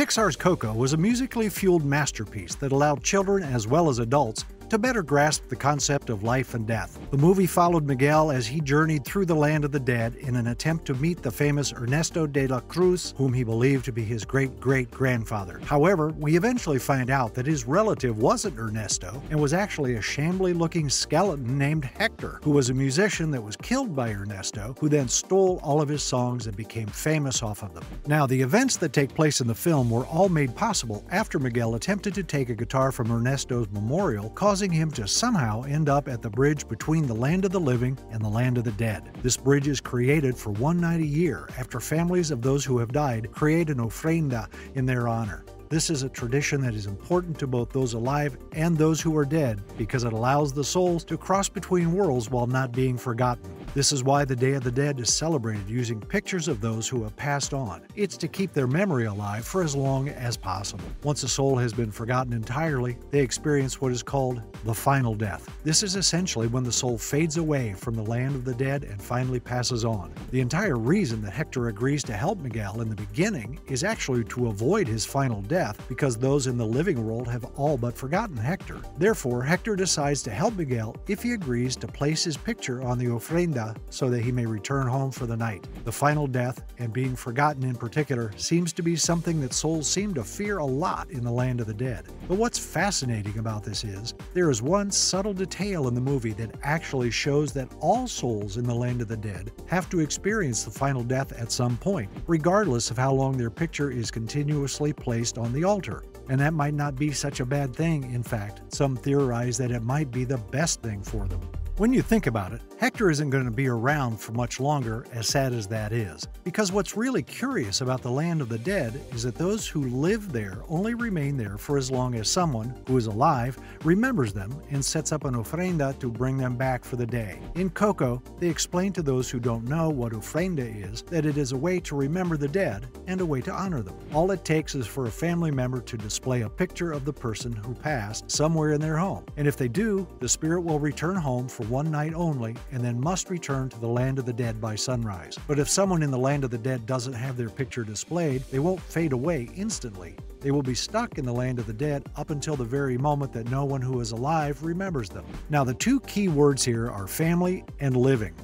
Pixar's Coco was a musically fueled masterpiece that allowed children as well as adults to better grasp the concept of life and death. The movie followed Miguel as he journeyed through the land of the dead in an attempt to meet the famous Ernesto de la Cruz, whom he believed to be his great great grandfather. However, we eventually find out that his relative wasn't Ernesto and was actually a shambly looking skeleton named Hector, who was a musician that was killed by Ernesto, who then stole all of his songs and became famous off of them. Now, the events that take place in the film were all made possible after Miguel attempted to take a guitar from Ernesto's memorial, causing causing him to somehow end up at the bridge between the land of the living and the land of the dead. This bridge is created for one night a year after families of those who have died create an ofrenda in their honor. This is a tradition that is important to both those alive and those who are dead because it allows the souls to cross between worlds while not being forgotten. This is why the Day of the Dead is celebrated using pictures of those who have passed on. It's to keep their memory alive for as long as possible. Once a soul has been forgotten entirely, they experience what is called the final death. This is essentially when the soul fades away from the land of the dead and finally passes on. The entire reason that Hector agrees to help Miguel in the beginning is actually to avoid his final death because those in the living world have all but forgotten Hector. Therefore, Hector decides to help Miguel if he agrees to place his picture on the ofrenda so that he may return home for the night. The final death, and being forgotten in particular, seems to be something that souls seem to fear a lot in the land of the dead. But what's fascinating about this is there is one subtle detail in the movie that actually shows that all souls in the land of the dead have to experience the final death at some point, regardless of how long their picture is continuously placed on the altar. And that might not be such a bad thing, in fact, some theorize that it might be the best thing for them. When you think about it, Hector isn't going to be around for much longer, as sad as that is. Because what's really curious about the land of the dead is that those who live there only remain there for as long as someone, who is alive, remembers them and sets up an ofrenda to bring them back for the day. In Coco, they explain to those who don't know what ofrenda is that it is a way to remember the dead and a way to honor them. All it takes is for a family member to display a picture of the person who passed somewhere in their home. And if they do, the spirit will return home for one night only and then must return to the land of the dead by sunrise. But if someone in the land of the dead doesn't have their picture displayed, they won't fade away instantly. They will be stuck in the land of the dead up until the very moment that no one who is alive remembers them. Now, the two key words here are family and living.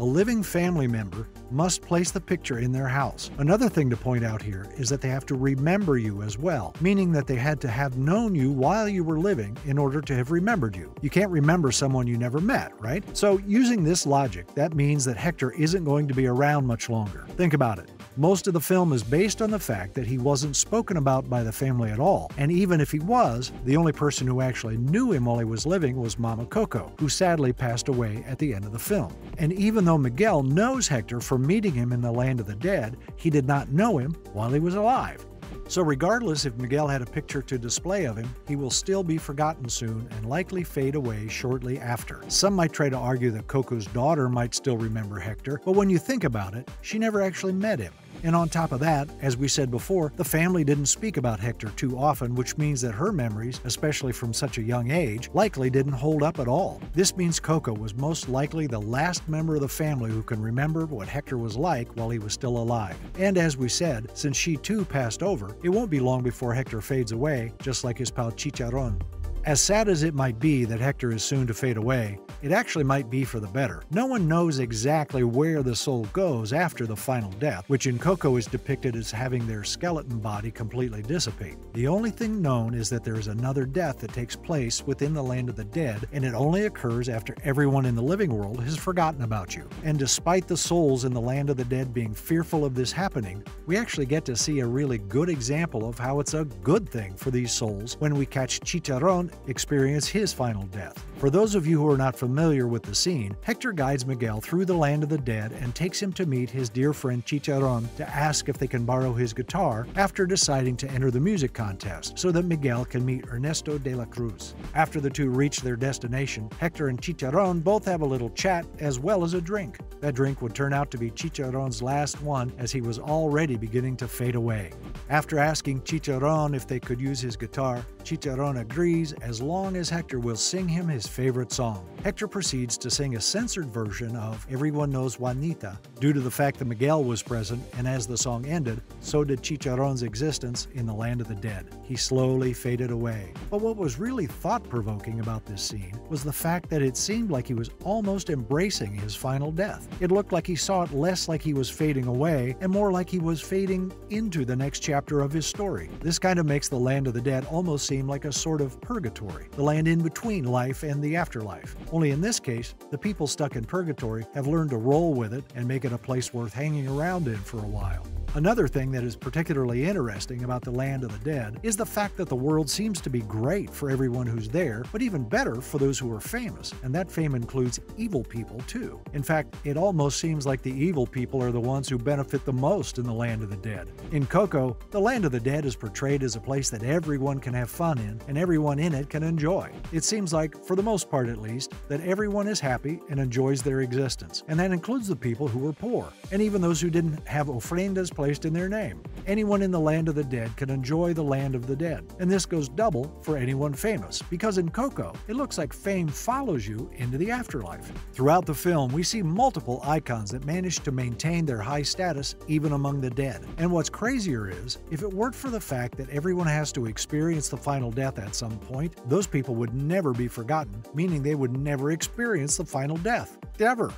A living family member must place the picture in their house. Another thing to point out here is that they have to remember you as well, meaning that they had to have known you while you were living in order to have remembered you. You can't remember someone you never met, right? So, using this logic, that means that Hector isn't going to be around much longer. Think about it. Most of the film is based on the fact that he wasn't spoken about by the family at all, and even if he was, the only person who actually knew him while he was living was Mama Coco, who sadly passed away at the end of the film. And even though Miguel knows Hector from meeting him in the land of the dead, he did not know him while he was alive. So, regardless if Miguel had a picture to display of him, he will still be forgotten soon and likely fade away shortly after. Some might try to argue that Coco's daughter might still remember Hector, but when you think about it, she never actually met him. And on top of that, as we said before, the family didn't speak about Hector too often, which means that her memories, especially from such a young age, likely didn't hold up at all. This means Coco was most likely the last member of the family who can remember what Hector was like while he was still alive. And as we said, since she too passed over, it won't be long before Hector fades away, just like his pal Chicharron. As sad as it might be that Hector is soon to fade away, it actually might be for the better. No one knows exactly where the soul goes after the final death, which in Coco is depicted as having their skeleton body completely dissipate. The only thing known is that there is another death that takes place within the land of the dead, and it only occurs after everyone in the living world has forgotten about you. And despite the souls in the land of the dead being fearful of this happening, we actually get to see a really good example of how it's a good thing for these souls when we catch Chicharron experience his final death. For those of you who are not familiar with the scene, Hector guides Miguel through the land of the dead and takes him to meet his dear friend Chicharron to ask if they can borrow his guitar after deciding to enter the music contest so that Miguel can meet Ernesto de la Cruz. After the two reach their destination, Hector and Chicharron both have a little chat as well as a drink. That drink would turn out to be Chicharron's last one as he was already beginning to fade away. After asking Chicharron if they could use his guitar, Chicharron agrees as long as Hector will sing him his favorite song. Hector proceeds to sing a censored version of Everyone Knows Juanita due to the fact that Miguel was present, and as the song ended, so did Chicharron's existence in the land of the dead. He slowly faded away. But what was really thought provoking about this scene was the fact that it seemed like he was almost embracing his final death. It looked like he saw it less like he was fading away and more like he was fading into the next chapter of his story. This kind of makes the land of the dead almost seem like a sort of purgatory, the land in between life and the afterlife. Only in this case, the people stuck in purgatory have learned to roll with it and make it a place worth hanging around in for a while. Another thing that is particularly interesting about the land of the dead is the fact that the world seems to be great for everyone who's there, but even better for those who are famous, and that fame includes evil people too. In fact, it almost seems like the evil people are the ones who benefit the most in the land of the dead. In Coco, the land of the dead is portrayed as a place that everyone can have fun in and everyone in it can enjoy. It seems like, for the most part at least, that everyone is happy and enjoys their existence, and that includes the people who are poor, and even those who didn't have ofrendas placed in their name. Anyone in the land of the dead can enjoy the land of the dead, and this goes double for anyone famous, because in Coco, it looks like fame follows you into the afterlife. Throughout the film, we see multiple icons that manage to maintain their high status even among the dead. And what's crazier is, if it weren't for the fact that everyone has to experience the final death at some point, those people would never be forgotten, meaning they would never experience the final death. Ever.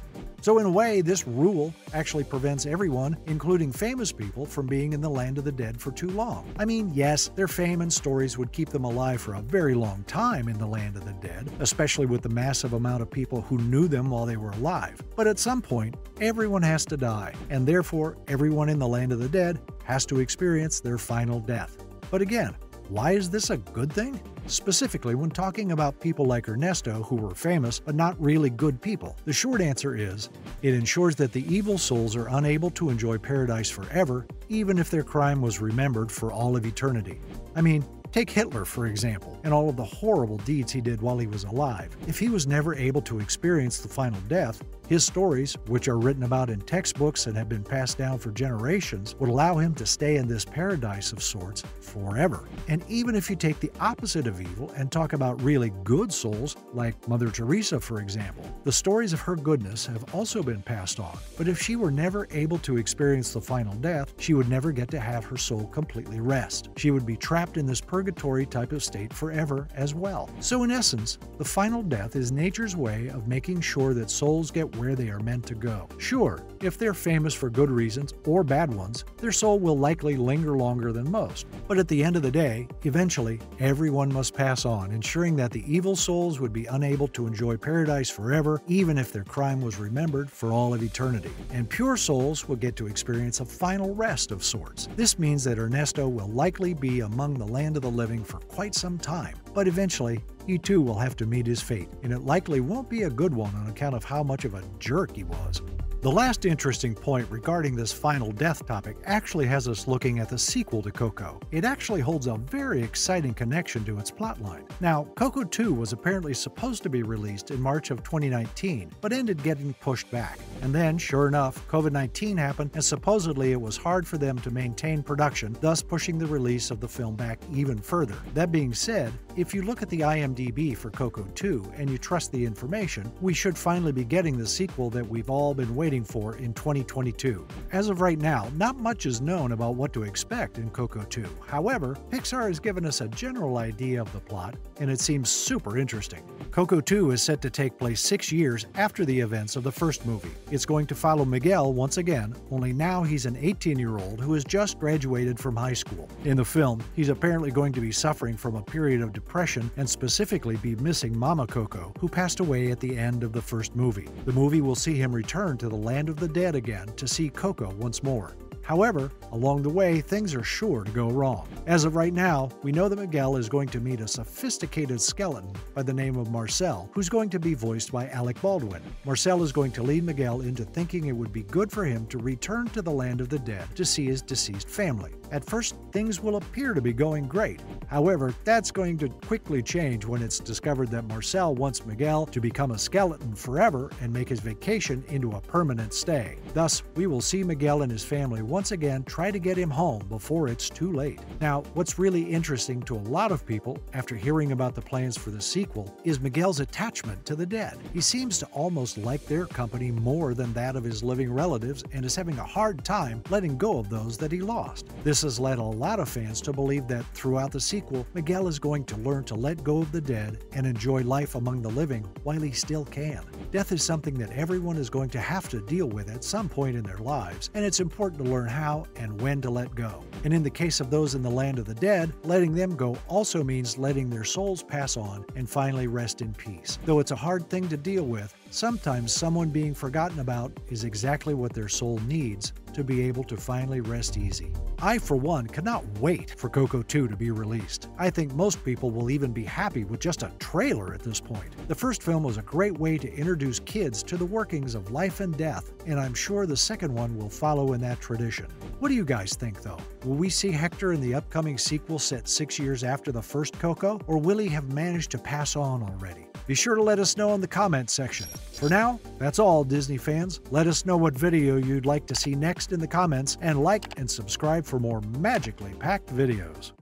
So, in a way, this rule actually prevents everyone, including famous people, from being in the land of the dead for too long. I mean, yes, their fame and stories would keep them alive for a very long time in the land of the dead, especially with the massive amount of people who knew them while they were alive. But at some point, everyone has to die, and therefore, everyone in the land of the dead has to experience their final death. But again, why is this a good thing? Specifically, when talking about people like Ernesto who were famous but not really good people, the short answer is it ensures that the evil souls are unable to enjoy paradise forever, even if their crime was remembered for all of eternity. I mean, Take Hitler, for example, and all of the horrible deeds he did while he was alive. If he was never able to experience the final death, his stories, which are written about in textbooks and have been passed down for generations, would allow him to stay in this paradise of sorts forever. And even if you take the opposite of evil and talk about really good souls, like Mother Teresa, for example, the stories of her goodness have also been passed on. But if she were never able to experience the final death, she would never get to have her soul completely rest. She would be trapped in this purgatory type of state forever as well. So, in essence, the final death is nature's way of making sure that souls get where they are meant to go. Sure, if they're famous for good reasons or bad ones, their soul will likely linger longer than most. But at the end of the day, eventually, everyone must pass on, ensuring that the evil souls would be unable to enjoy paradise forever, even if their crime was remembered for all of eternity. And pure souls will get to experience a final rest of sorts. This means that Ernesto will likely be among the land of the living for quite some time. But eventually, he too will have to meet his fate, and it likely won't be a good one on account of how much of a jerk he was. The last interesting point regarding this final death topic actually has us looking at the sequel to Coco. It actually holds a very exciting connection to its plotline. Now, Coco 2 was apparently supposed to be released in March of 2019, but ended getting pushed back. And then, sure enough, COVID 19 happened, and supposedly it was hard for them to maintain production, thus pushing the release of the film back even further. That being said, if you look at the IMDb for Coco 2 and you trust the information, we should finally be getting the sequel that we've all been waiting for in 2022. As of right now, not much is known about what to expect in Coco 2. However, Pixar has given us a general idea of the plot, and it seems super interesting. Coco 2 is set to take place six years after the events of the first movie. It's going to follow Miguel once again, only now he's an 18 year old who has just graduated from high school. In the film, he's apparently going to be suffering from a period of depression and specifically be missing Mama Coco, who passed away at the end of the first movie. The movie will see him return to the land of the dead again to see Coco once more. However, along the way, things are sure to go wrong. As of right now, we know that Miguel is going to meet a sophisticated skeleton by the name of Marcel, who's going to be voiced by Alec Baldwin. Marcel is going to lead Miguel into thinking it would be good for him to return to the land of the dead to see his deceased family. At first, things will appear to be going great. However, that's going to quickly change when it's discovered that Marcel wants Miguel to become a skeleton forever and make his vacation into a permanent stay. Thus, we will see Miguel and his family once again try to get him home before it's too late. Now, what's really interesting to a lot of people after hearing about the plans for the sequel is Miguel's attachment to the dead. He seems to almost like their company more than that of his living relatives and is having a hard time letting go of those that he lost. This has led a lot of fans to believe that throughout the sequel, Miguel is going to learn to let go of the dead and enjoy life among the living while he still can. Death is something that everyone is going to have to deal with at some point in their lives, and it's important to learn how and when to let go. And in the case of those in the land of the dead, letting them go also means letting their souls pass on and finally rest in peace. Though it's a hard thing to deal with, sometimes someone being forgotten about is exactly what their soul needs to be able to finally rest easy. I, for one, cannot wait for Coco 2 to be released. I think most people will even be happy with just a trailer at this point. The first film was a great way to introduce kids to the workings of life and death, and I'm sure the second one will follow in that tradition. What do you guys think, though? Will we see Hector in the upcoming sequel set six years after the first Coco, or will he have managed to pass on already? Be sure to let us know in the comments section. For now, that's all, Disney fans. Let us know what video you'd like to see next in the comments, and like and subscribe for more magically packed videos.